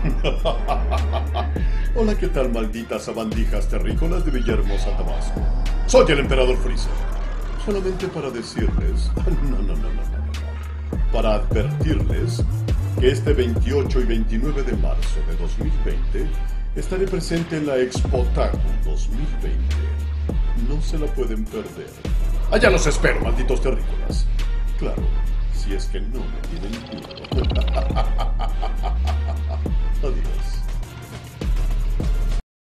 Hola, ¿qué tal, malditas sabandijas terrícolas de Villahermosa, Tabasco? Soy el emperador Freezer. Solamente para decirles... No, no, no, no, no. Para advertirles que este 28 y 29 de marzo de 2020 estaré presente en la Expo Taku 2020. No se la pueden perder. Allá los espero, malditos terrícolas. Claro, si es que no me tienen miedo.